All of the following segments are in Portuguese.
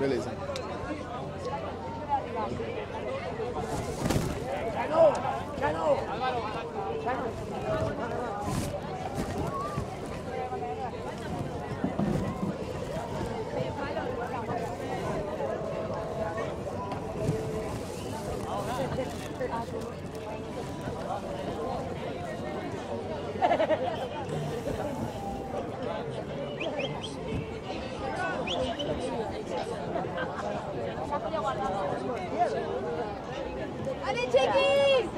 Beleza. ¡Ale, chiquis!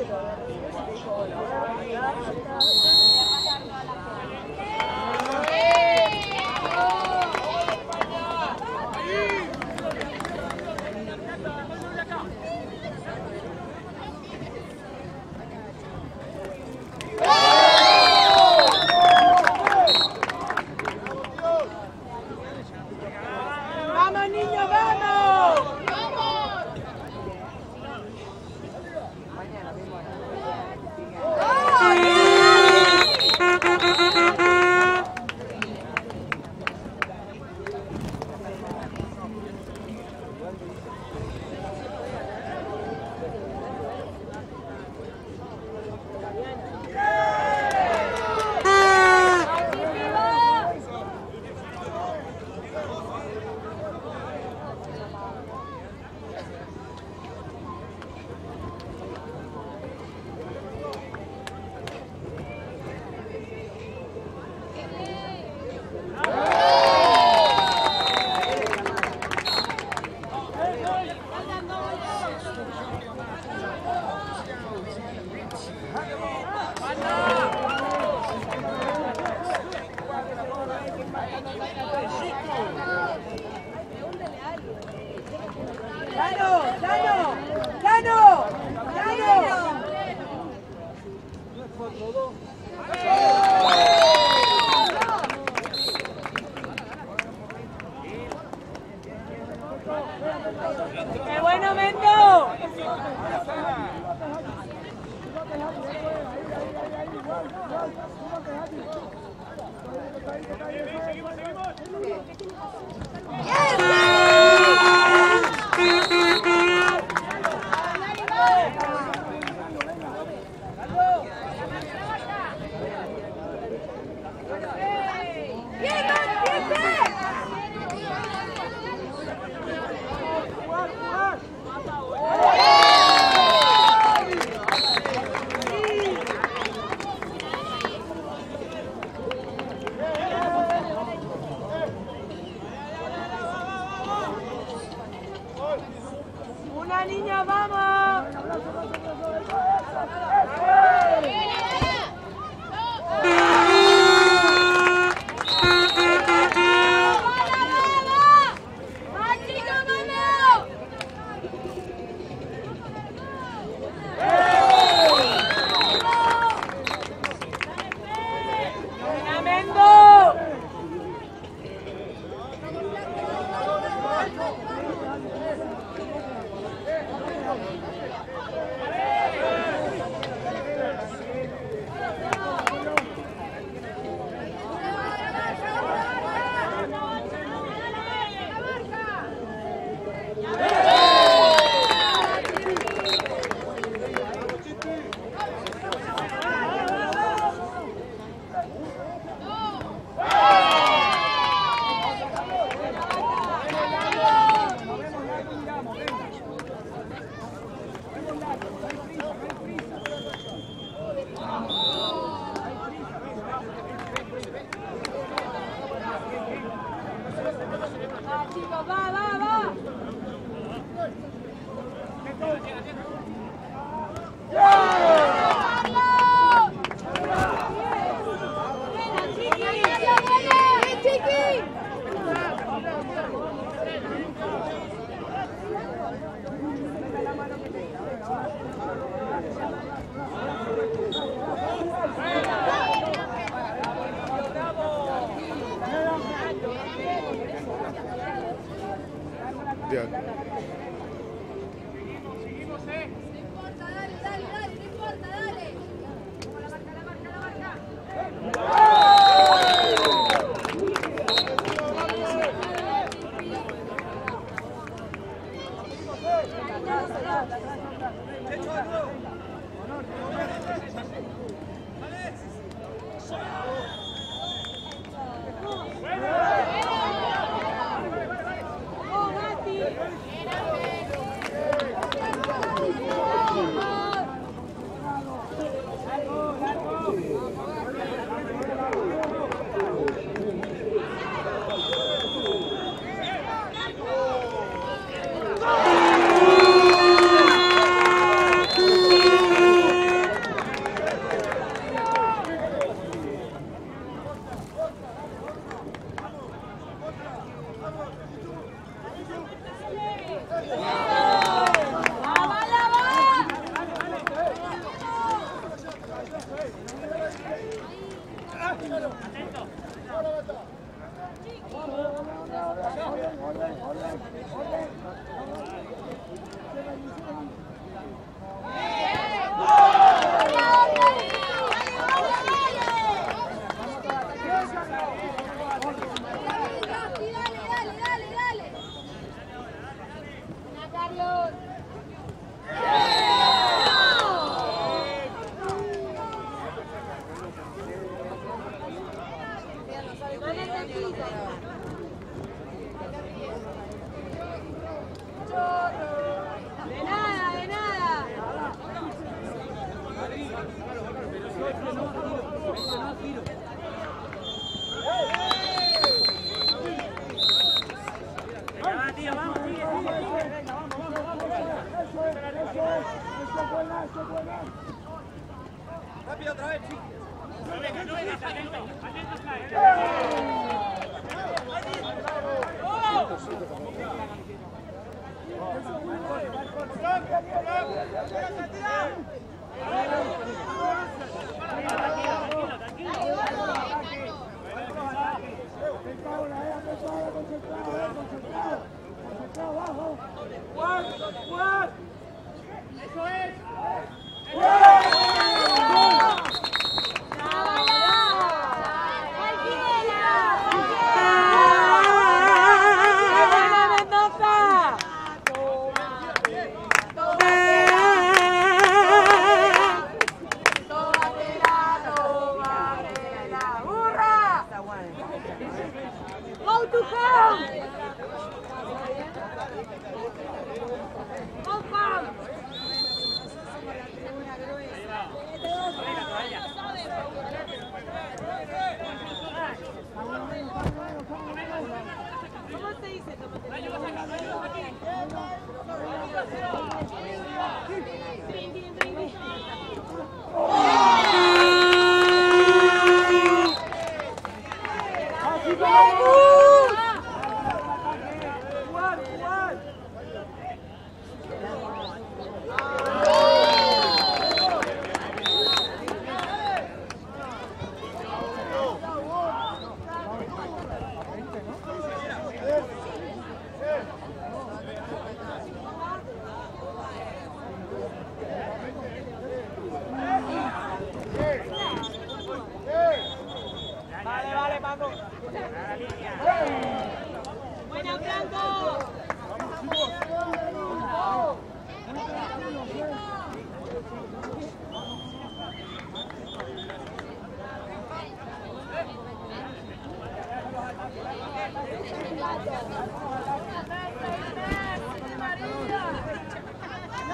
no, tiro.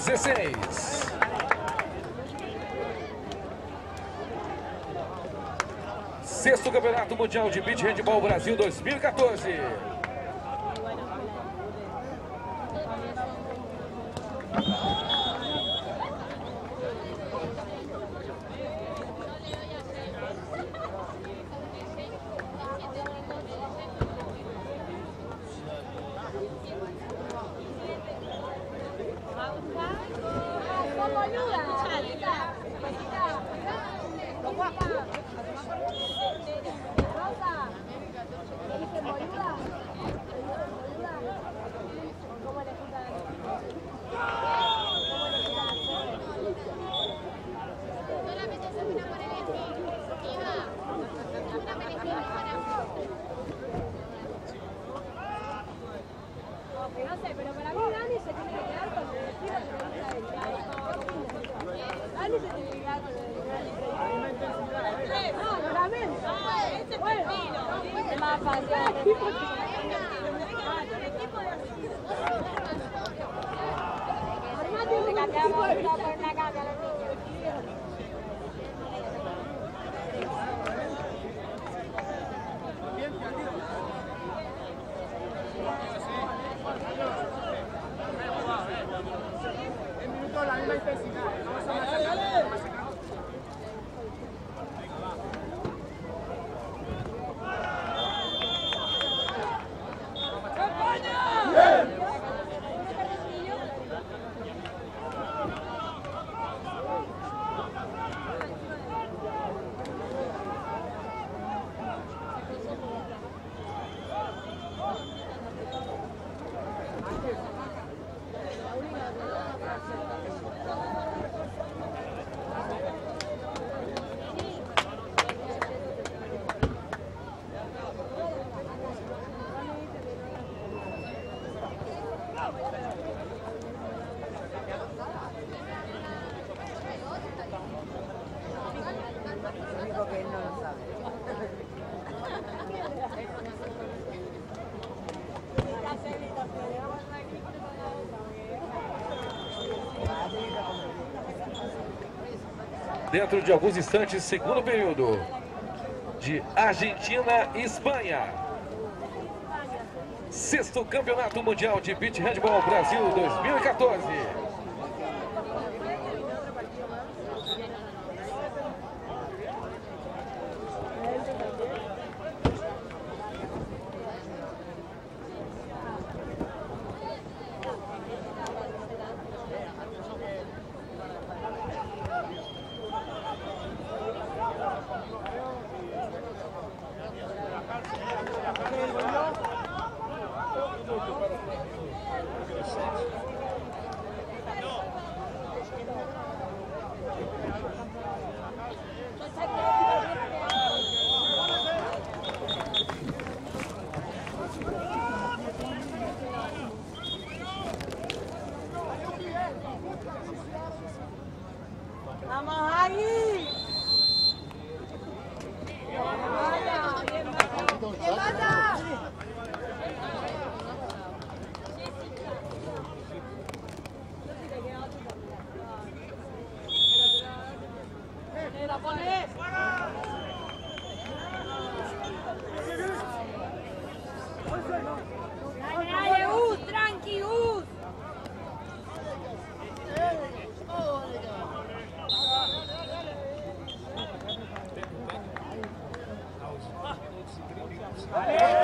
16. Sexto Campeonato Mundial de Beach Handball Brasil 2014. dentro de alguns instantes, segundo período de Argentina e Espanha. Sexto Campeonato Mundial de Beach Handball Brasil 2014. Allez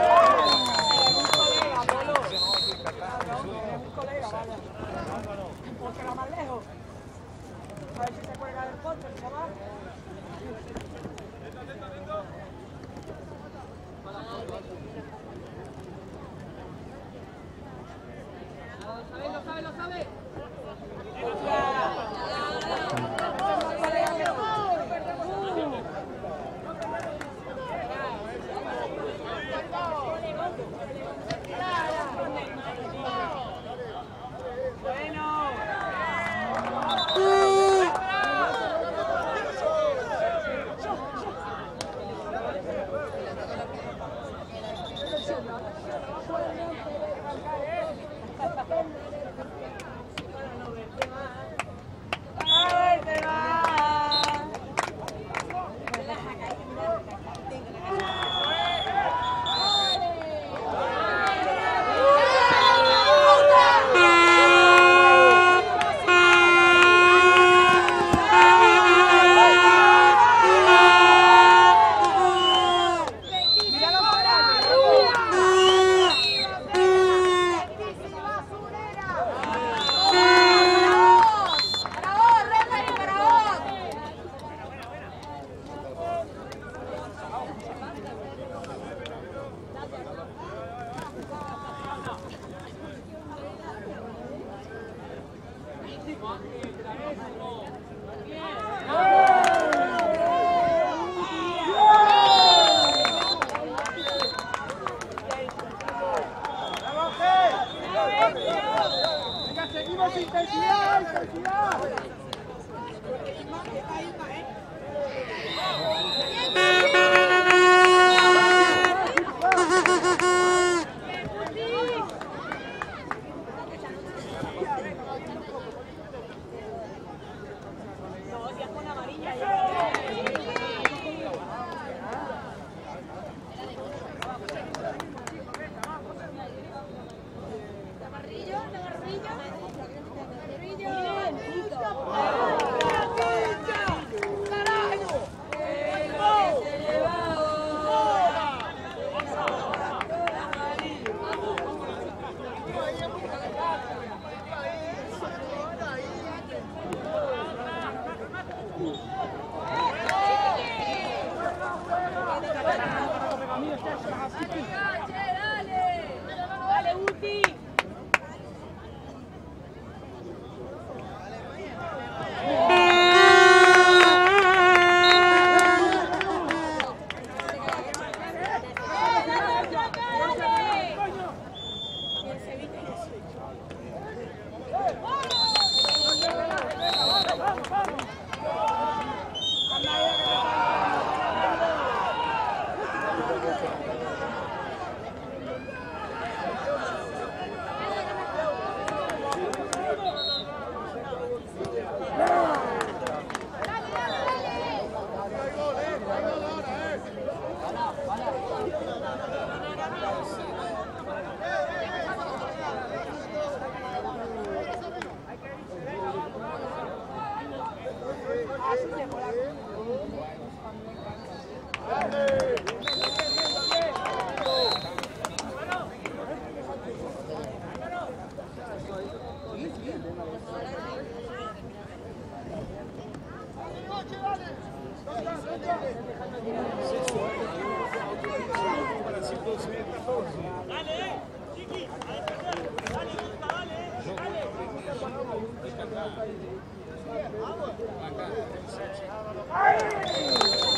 Venga, seguimos intensidad, intensidad. Vai, vai, vai.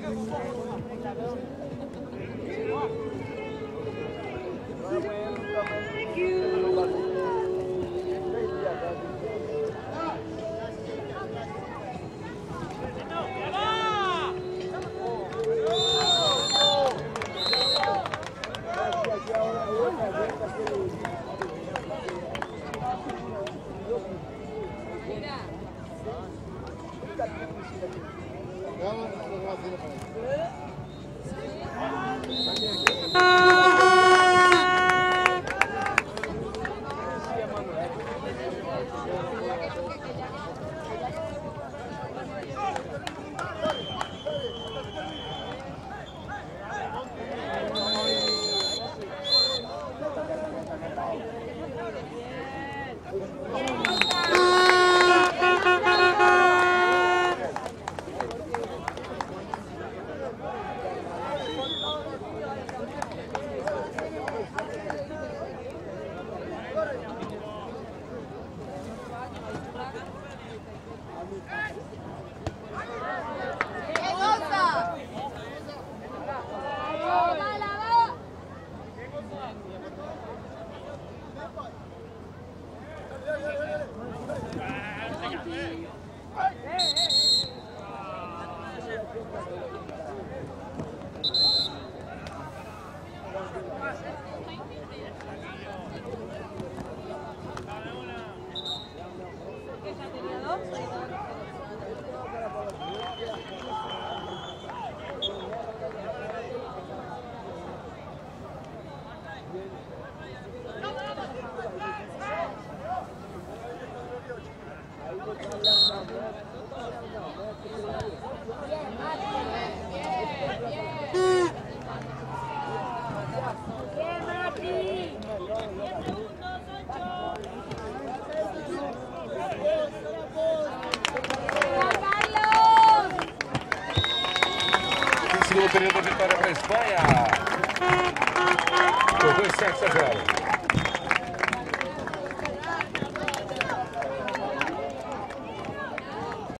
Merci.